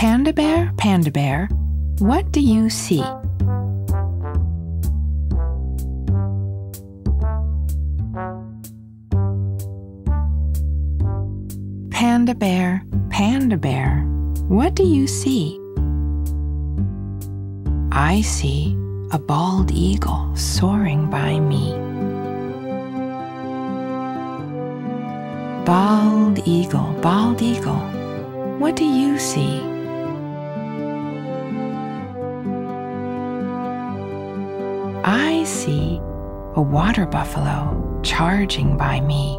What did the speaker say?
Panda bear, panda bear, what do you see? Panda bear, panda bear, what do you see? I see a bald eagle soaring by me. Bald eagle, bald eagle, what do you see? I see a water buffalo charging by me.